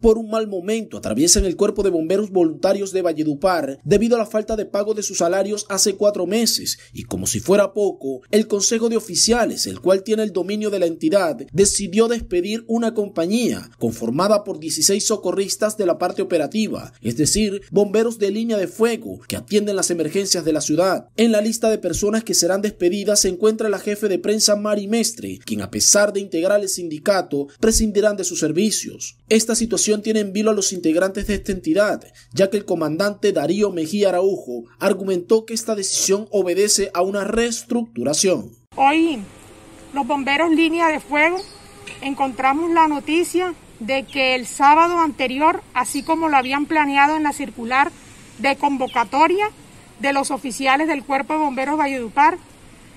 por un mal momento atraviesan el cuerpo de bomberos voluntarios de Valledupar debido a la falta de pago de sus salarios hace cuatro meses y como si fuera poco, el Consejo de Oficiales, el cual tiene el dominio de la entidad, decidió despedir una compañía conformada por 16 socorristas de la parte operativa, es decir, bomberos de línea de fuego que atienden las emergencias de la ciudad. En la lista de personas que serán despedidas se encuentra la jefe de prensa Mari Mestre, quien a pesar de integrar el sindicato, prescindirán de sus servicios. Esta situación tiene en vilo a los integrantes de esta entidad, ya que el comandante Darío Mejía Araujo argumentó que esta decisión obedece a una reestructuración. Hoy, los bomberos línea de fuego encontramos la noticia de que el sábado anterior, así como lo habían planeado en la circular de convocatoria de los oficiales del Cuerpo de Bomberos Valledupar,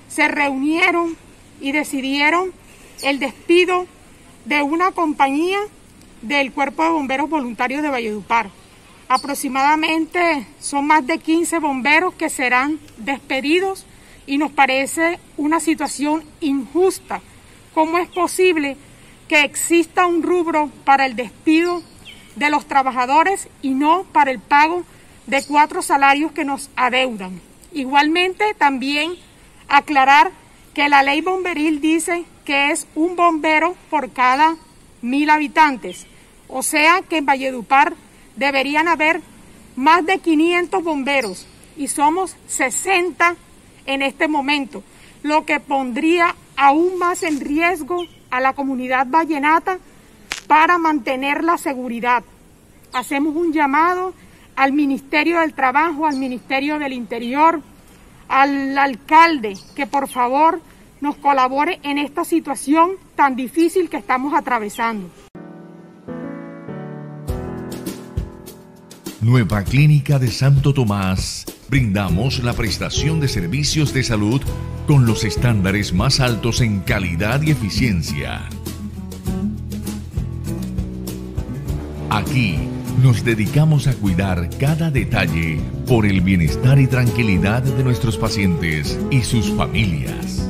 se reunieron y decidieron el despido de una compañía del Cuerpo de Bomberos Voluntarios de Valledupar. Aproximadamente son más de 15 bomberos que serán despedidos y nos parece una situación injusta. ¿Cómo es posible que exista un rubro para el despido de los trabajadores y no para el pago de cuatro salarios que nos adeudan? Igualmente, también aclarar que la ley bomberil dice que es un bombero por cada mil habitantes. O sea que en Valledupar deberían haber más de 500 bomberos y somos 60 en este momento, lo que pondría aún más en riesgo a la comunidad vallenata para mantener la seguridad. Hacemos un llamado al Ministerio del Trabajo, al Ministerio del Interior, al alcalde, que por favor nos colabore en esta situación tan difícil que estamos atravesando. Nueva Clínica de Santo Tomás. Brindamos la prestación de servicios de salud con los estándares más altos en calidad y eficiencia. Aquí nos dedicamos a cuidar cada detalle por el bienestar y tranquilidad de nuestros pacientes y sus familias.